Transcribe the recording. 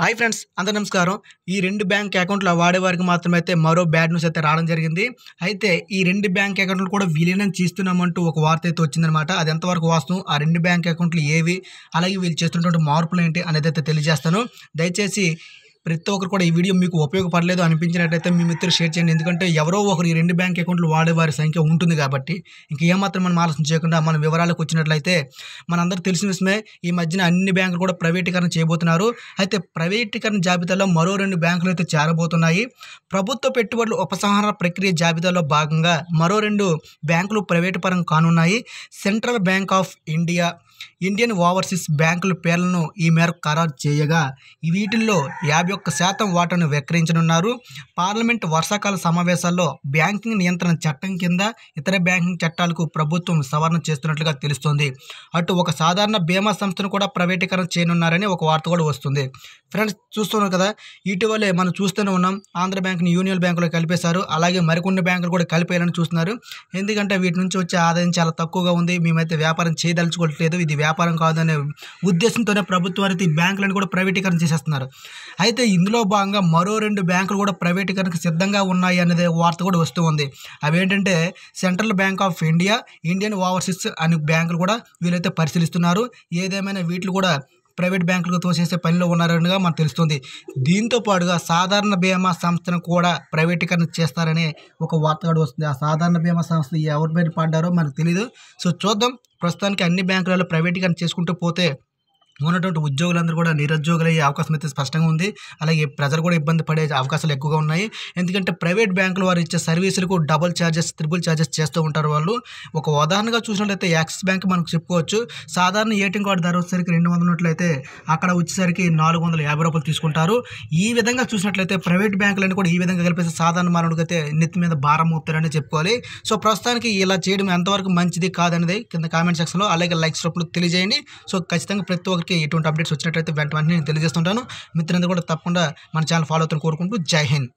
Hi friends అంత నమస్కారం. ఈ రెండు బ్యాంక్ అకౌంట్లు వాడేవారికి మాత్రమే అయితే మరో బ్యాడ్ న్యూస్ అయితే రావడం జరిగింది. అయితే ఈ రెండు బ్యాంక్ అకౌంట్లు కూడా విలీనం చేస్తున్నామంటూ ఒక వార్త అయితే వచ్చిందనమాట అది ఎంతవరకు వాస్తవం? ఆ రెండు బ్యాంక్ అకౌంట్లు ఏవి? అలాగే వీళ్ళు చేస్తున్నటువంటి మార్పులు ఏంటి అనేది అయితే తెలియజేస్తాను. దయచేసి ప్రతి ఒక్కరు కూడా ఈ వీడియో మీకు ఉపయోగపడలేదు అనిపించినట్టయితే మీ మిత్రులు షేర్ చేయండి. ఎందుకంటే ఎవరో ఒకరు ఈ రెండు బ్యాంక్ అకౌంట్లు వాడేవారి సంఖ్య ఉంటుంది కాబట్టి ఇంకేమాత్రం మనం ఆలోచన చేయకుండా మన వివరాలకు వచ్చినట్లయితే మనందరూ తెలిసిన విషయమే ఈ మధ్యన అన్ని బ్యాంకులు కూడా ప్రైవేటీకరణ చేయబోతున్నారు. అయితే ప్రైవేటీకరణ జాబితాలో మరో రెండు బ్యాంకులు అయితే చేరబోతున్నాయి. ప్రభుత్వ పెట్టుబడుల ఉపసంహరణ ప్రక్రియ జాబితాలో భాగంగా మరో రెండు బ్యాంకులు ప్రైవేటు పరం కానున్నాయి. Central bank of India Indian overseas బ్యాంకుల పేర్లను ఈ మేరకు ఖరారు చేయగా వీటిల్లో యాభై ఒక్క శాతం వాటాను విక్రయించనున్నారు పార్లమెంట్ వర్షాకాల సమావేశాల్లో బ్యాంకింగ్ నియంత్రణ చట్టం కింద ఇతర బ్యాంకింగ్ చట్టాలకు ప్రభుత్వం సవరణ చేస్తున్నట్లుగా తెలుస్తోంది. అటు ఒక సాధారణ బీమా సంస్థను కూడా ప్రైవేటీకరణ చేయనున్నారని ఒక వార్త కూడా వస్తుంది. ఫ్రెండ్స్ చూస్తున్నాం కదా ఇటీవలే మనం చూస్తూనే ఉన్నాం. ఆంధ్ర బ్యాంక్ని యూనియన్ బ్యాంకులో కలిపేశారు. అలాగే మరికొన్ని బ్యాంకులు కూడా కలిపేయాలని చూస్తున్నారు. ఎందుకంటే వీటి నుంచి వచ్చే ఆదాయం చాలా తక్కువగా ఉంది. మేమైతే వ్యాపారం చేయదలుచుకోవట్లేదు. ఇది వ్యాపారం కాదనే ఉద్దేశంతోనే ప్రభుత్వం అయితే ఈ బ్యాంకులను కూడా ప్రైవేటీకరణ చేసేస్తున్నారు. అయితే ఇందులో భాగంగా మరో రెండు బ్యాంకులు కూడా ప్రైవేటీకరణకు సిద్ధంగా ఉన్నాయి అనేది వార్త కూడా వస్తూ ఉంది. అవేంటంటే central bank of India Indian overseas అనే బ్యాంకులు కూడా వీళ్ళైతే పరిశీలిస్తున్నారు. ఏదేమైనా వీటిలు కూడా ప్రైవేట్ బ్యాంకులకు తోసేసే పనిలో ఉన్నారనిగా మనకు తెలుస్తుంది. దీంతో పాటుగా సాధారణ బీమా సంస్థను కూడా ప్రైవేటీకరణ చేస్తారనే ఒక వార్త కూడా వస్తుంది. ఆ సాధారణ బీమా సంస్థ ఎవరి పడ్డారో మనకు తెలియదు సో చూద్దాం. ప్రస్తుతానికి అన్ని బ్యాంకులలో ప్రైవేటీకరణ చేసుకుంటూ పోతే ఉన్నటువంటి ఉద్యోగులందరూ కూడా నిరుద్యోగులు అయ్యే అవకాశం అయితే స్పష్టంగా ఉంది. అలాగే ప్రజలు కూడా ఇబ్బంది పడే అవకాశాలు ఎక్కువగా ఉన్నాయి. ఎందుకంటే ప్రైవేట్ బ్యాంకులు వారు ఇచ్చే సర్వీసులకు డబుల్ ఛార్జెస్ త్రిబుల్ ఛార్జెస్ చేస్తూ ఉంటారు వాళ్ళు. ఒక ఉదాహరణగా చూసినట్లయితే యాక్సిస్ బ్యాంక్ మనకు చెప్పుకోవచ్చు. సాధారణ ఏటీఎం కార్డు ధర వచ్చేసరికి రెండు వందల నోట్లయితే అక్కడ వచ్చేసరికి నాలుగు వందల యాభై రూపాయలు తీసుకుంటారు. ఈ విధంగా చూసినట్లయితే ప్రైవేట్ బ్యాంకులను కూడా ఈ విధంగా కలిపేసి సాధారణ మానవుడికి అయితే నెత్తి మీద భారం మోపుతారని చెప్పుకోవాలి. సో ప్రస్తుతానికి ఇలా చేయడం ఎంతవరకు మంచిది కాదనేది కింద కామెంట్ సెక్షన్లో అలాగే లైక్స్ రూపంలో తెలియజేయండి. సో ఖచ్చితంగా ప్రతి ఒక్కరికి ఎటువంటి అప్డేట్స్ వచ్చినట్లయితే వెంట వెంటనే నేను తెలియజేస్తుంటాను. మిత్రులందరూ కూడా తప్పకుండా మన ఛానల్ ఫాలో అవుతాను కోరుకుంటూ జై హింద్.